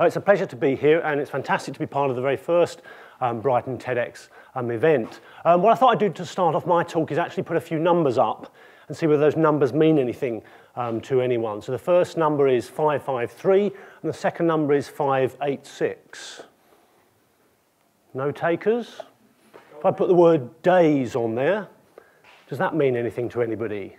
Uh, it's a pleasure to be here, and it's fantastic to be part of the very first um, Brighton TEDx um, event. Um, what I thought I'd do to start off my talk is actually put a few numbers up and see whether those numbers mean anything um, to anyone. So the first number is 553, and the second number is 586. No takers? If I put the word days on there, does that mean anything to anybody?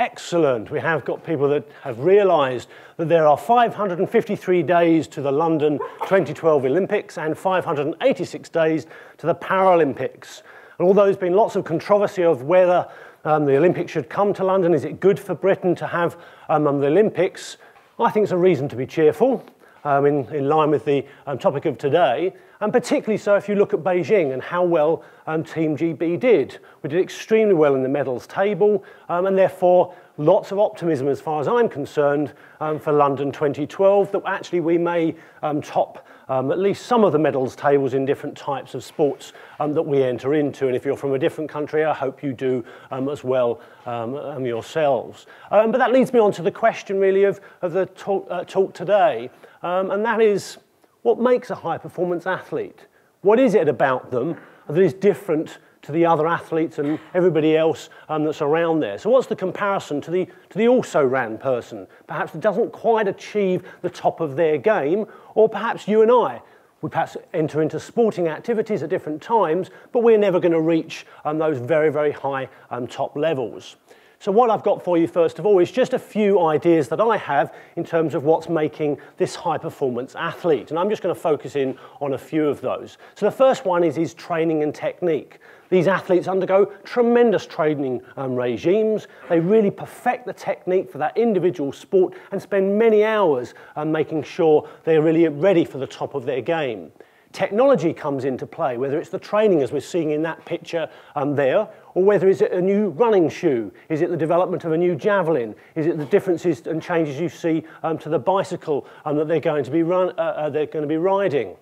Excellent. We have got people that have realised that there are 553 days to the London 2012 Olympics and 586 days to the Paralympics. And although there's been lots of controversy of whether um, the Olympics should come to London, is it good for Britain to have um, the Olympics? I think it's a reason to be cheerful um, in, in line with the um, topic of today, and particularly so if you look at Beijing and how well um, Team GB did. We did extremely well in the medals table, um, and therefore lots of optimism as far as I'm concerned um, for London 2012 that actually we may um, top um, at least some of the medals tables in different types of sports um, that we enter into. And if you're from a different country, I hope you do as well yourselves. But that leads me on to the question really of, of the talk, uh, talk today, and that is what makes a high performance athlete? What is it about them that is different to the other athletes and everybody else um, that's around there. So what's the comparison to the, to the also-ran person? Perhaps that doesn't quite achieve the top of their game, or perhaps you and I, we perhaps enter into sporting activities at different times, but we're never going to reach um, those very, very high um, top levels. So what I've got for you first of all is just a few ideas that I have in terms of what's making this high performance athlete. And I'm just going to focus in on a few of those. So the first one is his training and technique. These athletes undergo tremendous training um, regimes. They really perfect the technique for that individual sport and spend many hours um, making sure they're really ready for the top of their game. Technology comes into play, whether it's the training as we're seeing in that picture um, there, or whether it's a new running shoe, is it the development of a new javelin, is it the differences and changes you see um, to the bicycle um, that they're going to be run, uh, uh, they're going to be riding.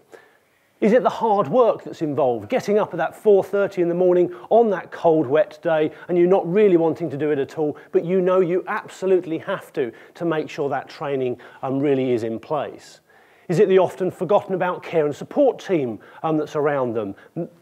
Is it the hard work that's involved, getting up at that 4.30 in the morning on that cold, wet day, and you're not really wanting to do it at all, but you know you absolutely have to to make sure that training um, really is in place? Is it the often forgotten about care and support team um, that's around them?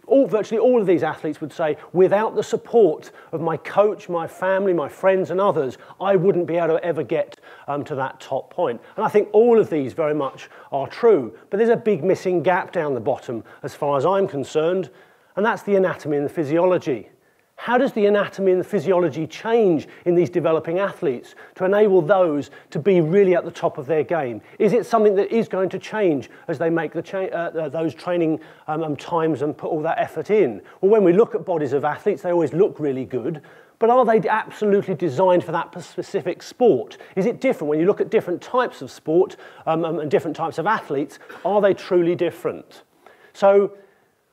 All, virtually all of these athletes would say, without the support of my coach, my family, my friends and others, I wouldn't be able to ever get um, to that top point. And I think all of these very much are true, but there's a big missing gap down the bottom as far as I'm concerned, and that's the anatomy and the physiology. How does the anatomy and the physiology change in these developing athletes to enable those to be really at the top of their game? Is it something that is going to change as they make the cha uh, those training um, um, times and put all that effort in? Well, when we look at bodies of athletes, they always look really good, but are they absolutely designed for that specific sport? Is it different when you look at different types of sport um, um and different types of athletes? Are they truly different? So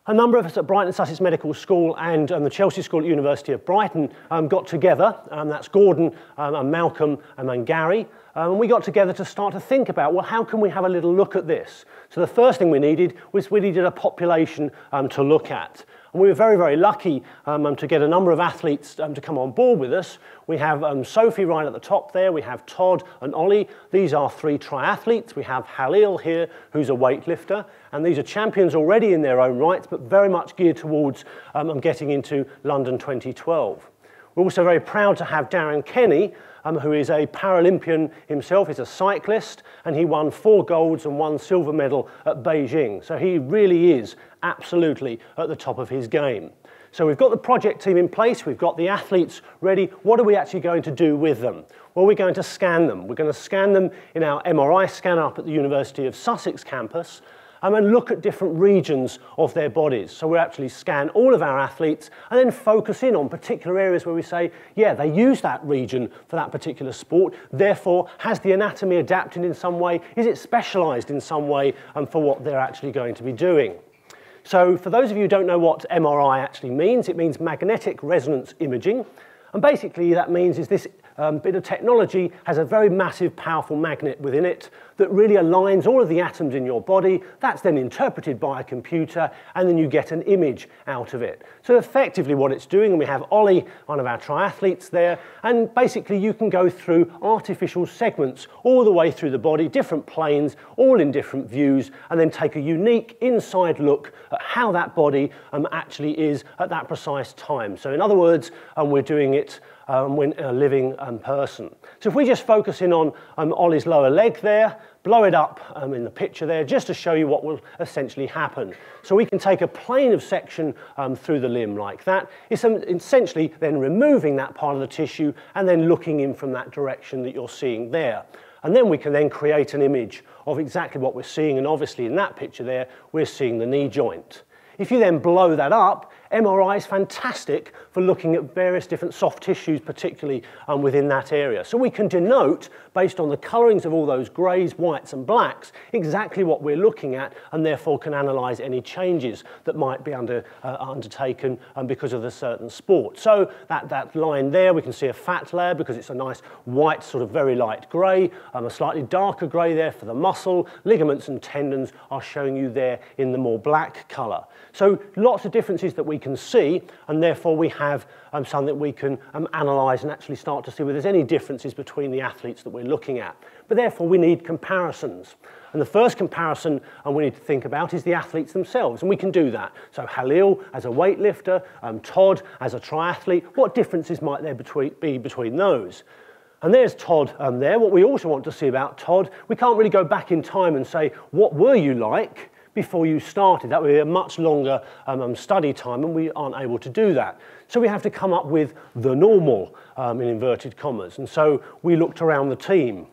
a number of us at Brighton Sussex Medical School and um, the Chelsea School at University of Brighton um, got together, um, that's Gordon um, and Malcolm um, and Gary, um, and we got together to start to think about, well, how can we have a little look at this? So the first thing we needed was we needed a population to look at. And we were very, very lucky um, um, to get a number of athletes um, to come on board with us. We have um, Sophie right at the top there. We have Todd and Ollie. These are three triathletes. We have Halil here, who's a weightlifter. And these are champions already in their own rights, but very much geared towards um, getting into London 2012. We're also very proud to have Darren Kenny, um, who is a Paralympian himself. He's a cyclist, and he won four golds and one silver medal at Beijing. So he really is absolutely at the top of his game. So we've got the project team in place, we've got the athletes ready. What are we actually going to do with them? Well, we're going to scan them. We're going to scan them in our MRI scanner up at the University of Sussex campus, um, and look at different regions of their bodies. So we actually scan all of our athletes and then focus in on particular areas where we say, yeah, they use that region for that particular sport. Therefore, has the anatomy adapted in some way? Is it specialized in some way um, for what they're actually going to be doing? So for those of you who don't know what MRI actually means, it means magnetic resonance imaging. And basically that means is this um, bit of technology has a very massive, powerful magnet within it that really aligns all of the atoms in your body. That's then interpreted by a computer, and then you get an image out of it. So effectively what it's doing, and we have Ollie, one of our triathletes there, and basically you can go through artificial segments all the way through the body, different planes, all in different views, and then take a unique inside look at how that body um, actually is at that precise time. So in other words, um, we're doing it um, when a living um, person. So if we just focus in on um, Ollie's lower leg there, blow it up um, in the picture there just to show you what will essentially happen. So we can take a plane of section um, through the limb like that. It's um, essentially then removing that part of the tissue and then looking in from that direction that you're seeing there. And then we can then create an image of exactly what we're seeing. And obviously in that picture there, we're seeing the knee joint. If you then blow that up, MRI is fantastic for looking at various different soft tissues, particularly um, within that area. So we can denote, based on the colourings of all those greys, whites and blacks, exactly what we're looking at and therefore can analyse any changes that might be under, uh, undertaken um, because of a certain sport. So that, that line there, we can see a fat layer because it's a nice white, sort of very light grey, um, a slightly darker grey there for the muscle. Ligaments and tendons are showing you there in the more black colour. So lots of differences that we can see, and therefore we have um, something that we can um, analyse and actually start to see whether there's any differences between the athletes that we're looking at. But therefore we need comparisons. And the first comparison um, we need to think about is the athletes themselves, and we can do that. So Halil as a weightlifter, um, Todd as a triathlete, what differences might there between, be between those? And there's Todd um, there. What we also want to see about Todd, we can't really go back in time and say, what were you like? Before you started. That would be a much longer um, um, study time, and we aren't able to do that. So we have to come up with the normal, um, in inverted commas. And so we looked around the team.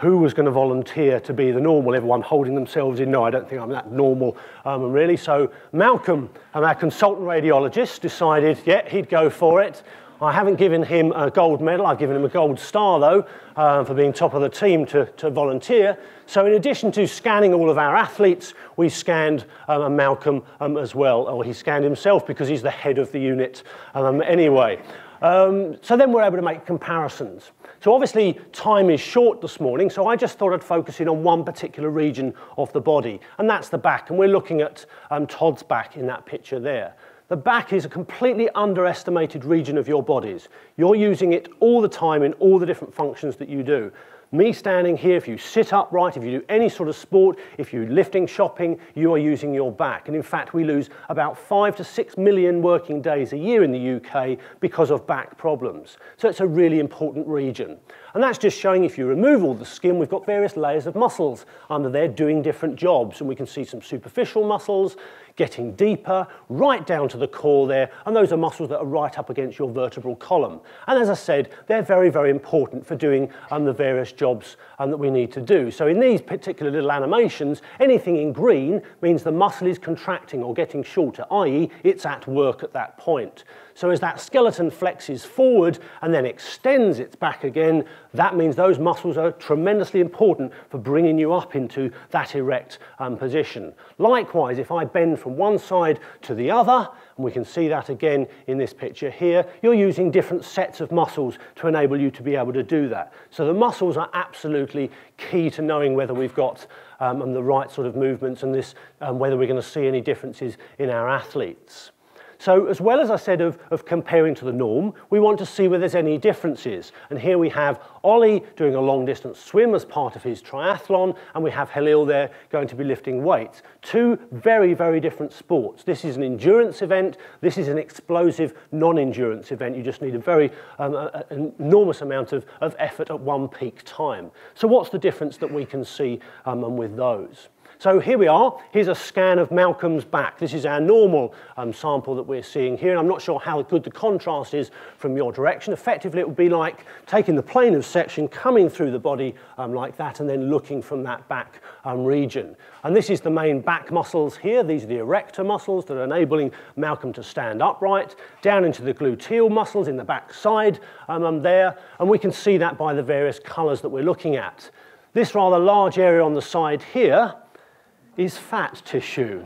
Who was going to volunteer to be the normal? Everyone holding themselves in, no, I don't think I'm that normal, um, really. So Malcolm, um, our consultant radiologist, decided, yeah, he'd go for it. I haven't given him a gold medal. I've given him a gold star, though, uh, for being top of the team to, to volunteer. So in addition to scanning all of our athletes, we scanned um, Malcolm um, as well, or he scanned himself because he's the head of the unit um, anyway. Um, so then we're able to make comparisons. So obviously time is short this morning, so I just thought I'd focus in on one particular region of the body, and that's the back. And we're looking at um, Todd's back in that picture there. The back is a completely underestimated region of your bodies. You're using it all the time in all the different functions that you do. Me standing here, if you sit upright, if you do any sort of sport, if you're lifting, shopping, you are using your back. And in fact, we lose about five to six million working days a year in the UK because of back problems. So it's a really important region. And that's just showing if you remove all the skin, we've got various layers of muscles under there doing different jobs. And we can see some superficial muscles, getting deeper, right down to the core there, and those are muscles that are right up against your vertebral column. And as I said, they're very, very important for doing um, the various jobs um, that we need to do. So in these particular little animations, anything in green means the muscle is contracting or getting shorter, i.e. it's at work at that point. So as that skeleton flexes forward and then extends its back again, that means those muscles are tremendously important for bringing you up into that erect um, position. Likewise, if I bend from one side to the other, and we can see that again in this picture here, you're using different sets of muscles to enable you to be able to do that. So the muscles are absolutely key to knowing whether we've got um, the right sort of movements and this, um, whether we're going to see any differences in our athletes. So as well as I said of, of comparing to the norm, we want to see where there's any differences. And here we have Ollie doing a long distance swim as part of his triathlon, and we have Halil there going to be lifting weights. Two very, very different sports. This is an endurance event. This is an explosive non-endurance event. You just need a very um, a, an enormous amount of, of effort at one peak time. So what's the difference that we can see um, with those? So here we are. Here's a scan of Malcolm's back. This is our normal um, sample that we're seeing here. And I'm not sure how good the contrast is from your direction. Effectively, it would be like taking the plane of section, coming through the body um, like that, and then looking from that back um, region. And this is the main back muscles here. These are the erector muscles that are enabling Malcolm to stand upright, down into the gluteal muscles in the back side um, um there. And we can see that by the various colors that we're looking at. This rather large area on the side here is fat tissue.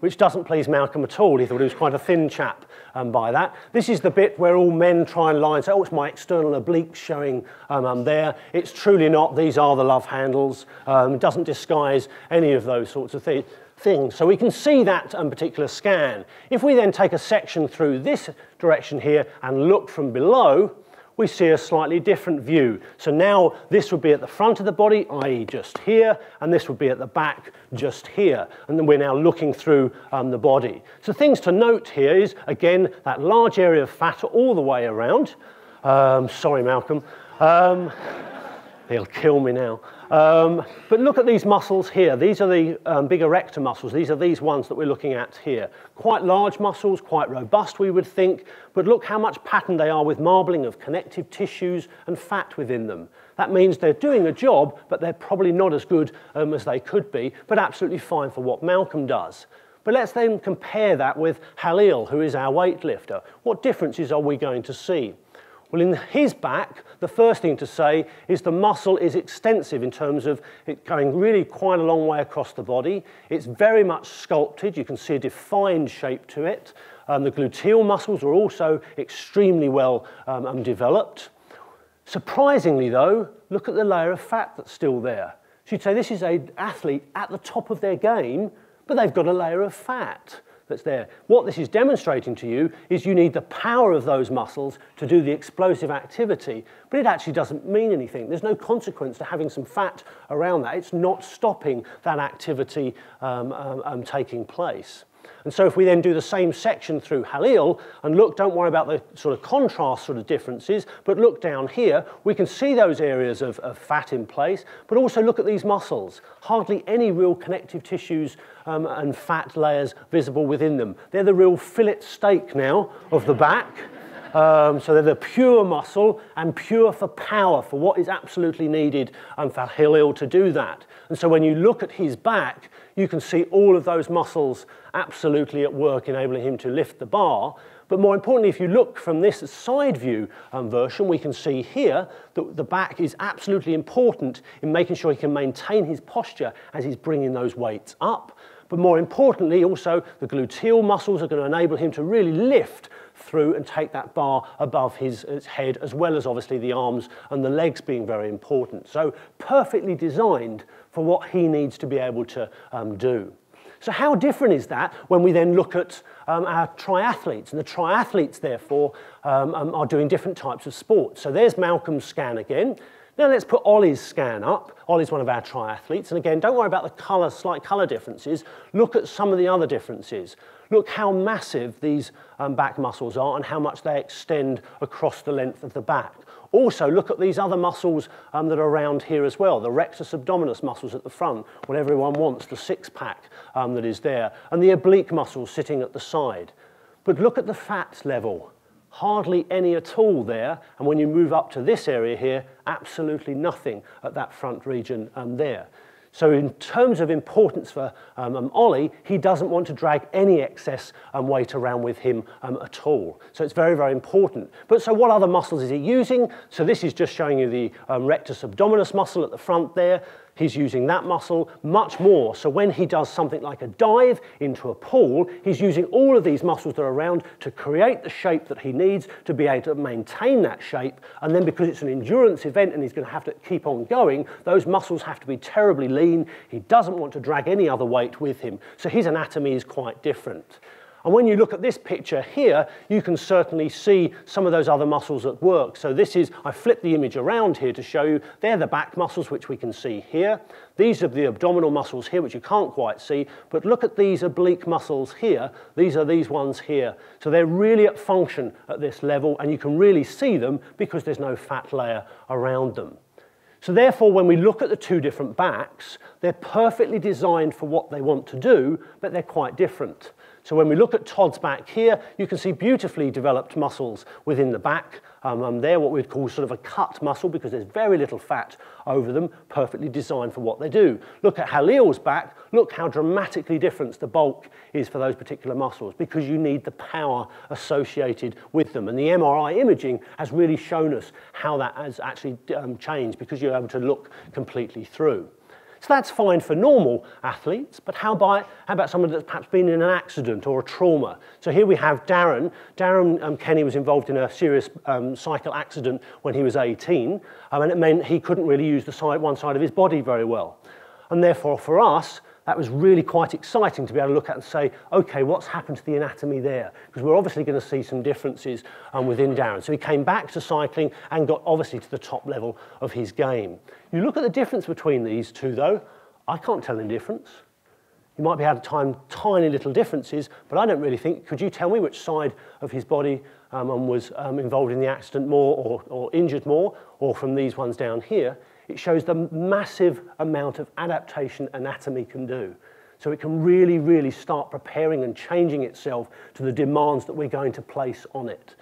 which doesn't please Malcolm at all. He thought he was quite a thin chap um, by that. This is the bit where all men try and lie and say, oh, it's my external obliques showing um, um, there. It's truly not. These are the love handles. Um, it doesn't disguise any of those sorts of things. So we can see that um, particular scan. If we then take a section through this direction here and look from below, we see a slightly different view. So now this would be at the front of the body, i.e. just here, and this would be at the back, just here. And then we're now looking through um, the body. So things to note here is, again, that large area of fat all the way around. Um, sorry, Malcolm. Um, he'll kill me now. Um, but look at these muscles here. These are the um, big erector muscles. These are these ones that we're looking at here. Quite large muscles, quite robust, we would think, but look how much pattern they are with marbling of connective tissues and fat within them. That means they're doing a job, but they're probably not as good um, as they could be, but absolutely fine for what Malcolm does. But let's then compare that with Halil, who is our weightlifter. What differences are we going to see? Well, in his back, the first thing to say is the muscle is extensive in terms of it going really quite a long way across the body. It's very much sculpted. You can see a defined shape to it. Um, the gluteal muscles are also extremely well um, um, developed. Surprisingly, though, look at the layer of fat that's still there. So you'd say this is an athlete at the top of their game, but they've got a layer of fat that's there. What this is demonstrating to you is you need the power of those muscles to do the explosive activity, but it actually doesn't mean anything. There's no consequence to having some fat around that. It's not stopping that activity um, um, um, taking place. And so if we then do the same section through Halil and look, don't worry about the sort of contrast sort of differences, but look down here, we can see those areas of, of fat in place, but also look at these muscles. Hardly any real connective tissues um, and fat layers visible within them. They're the real fillet steak now of the back. Um, so they're the pure muscle and pure for power, for what is absolutely needed um, for Halil to do that. And so when you look at his back, you can see all of those muscles absolutely at work, enabling him to lift the bar. But more importantly, if you look from this side view um, version, we can see here that the back is absolutely important in making sure he can maintain his posture as he's bringing those weights up. But more importantly, also the gluteal muscles are going to enable him to really lift through and take that bar above his, his, head, as well as obviously the arms and the legs being very important. So perfectly designed for what he needs to be able to um, do. So how different is that when we then look at um, our triathletes? And the triathletes, therefore, um, um, are doing different types of sports. So there's Malcolm's scan again. Now let's put Ollie's scan up. Ollie's one of our triathletes. And again, don't worry about the color, slight color differences. Look at some of the other differences. Look how massive these um, back muscles are and how much they extend across the length of the back. Also, look at these other muscles um, that are around here as well, the rectus abdominis muscles at the front, what everyone wants, the six-pack um, that is there, and the oblique muscles sitting at the side. But look at the fat level. Hardly any at all there, and when you move up to this area here, absolutely nothing at that front region um, there. So in terms of importance for um, um, Ollie, he doesn't want to drag any excess um, weight around with him um, at all. So it's very, very important. But so what other muscles is he using? So this is just showing you the um, rectus abdominis muscle at the front there. He's using that muscle much more. So when he does something like a dive into a pool, he's using all of these muscles that are around to create the shape that he needs to be able to maintain that shape. And then because it's an endurance event and he's going to have to keep on going, those muscles have to be terribly lean. He doesn't want to drag any other weight with him. So his anatomy is quite different. And when you look at this picture here, you can certainly see some of those other muscles at work. So this is, I flipped the image around here to show you, they're the back muscles, which we can see here. These are the abdominal muscles here, which you can't quite see, but look at these oblique muscles here. These are these ones here. So they're really at function at this level, and you can really see them because there's no fat layer around them. So therefore, when we look at the two different backs, they're perfectly designed for what they want to do, but they're quite different. So when we look at Todd's back here, you can see beautifully developed muscles within the back. Um, um, they're what we'd call sort of a cut muscle because there's very little fat over them, perfectly designed for what they do. Look at Halil's back, look how dramatically different the bulk is for those particular muscles because you need the power associated with them. And the MRI imaging has really shown us how that has actually um, changed because you're able to look completely through. So that's fine for normal athletes, but how about, how about someone that's perhaps been in an accident or a trauma? So here we have Darren. Darren um, Kenny was involved in a serious um, cycle accident when he was 18, um, and it meant he couldn't really use the side, one side of his body very well. And therefore, for us, that was really quite exciting to be able to look at and say, okay, what's happened to the anatomy there? Because we're obviously going to see some differences um, within Darren. So he came back to cycling and got obviously to the top level of his game. You look at the difference between these two, though, I can't tell any difference. You might be able to find tiny little differences, but I don't really think, could you tell me which side of his body um, was um, involved in the accident more or, or injured more, or from these ones down here? It shows the massive amount of adaptation anatomy can do. So it can really, really start preparing and changing itself to the demands that we're going to place on it.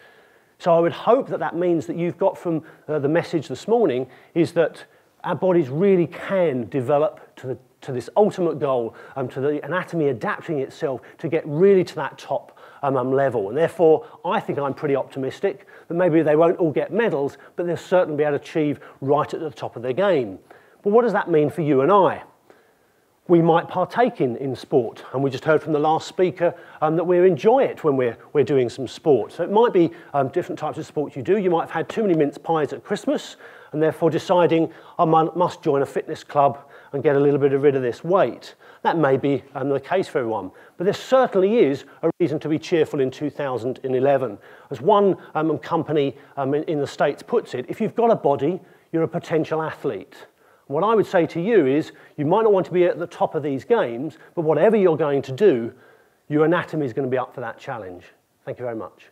So I would hope that that means that you've got from uh, the message this morning is that our bodies really can develop to, the, to this ultimate goal, um, to the anatomy adapting itself to get really to that top um, um, level. And therefore, I think I'm pretty optimistic that maybe they won't all get medals, but they'll certainly be able to achieve right at the top of their game. But what does that mean for you and I? we might partake in, in sport. And we just heard from the last speaker um, that we enjoy it when we're, we're doing some sport. So it might be um, different types of sport you do. You might have had too many mince pies at Christmas and therefore deciding I must join a fitness club and get a little bit rid of this weight. That may be um, the case for everyone. But there certainly is a reason to be cheerful in 2011. As one um, company um, in, in the States puts it, if you've got a body, you're a potential athlete. What I would say to you is you might not want to be at the top of these games, but whatever you're going to do, your anatomy is going to be up for that challenge. Thank you very much.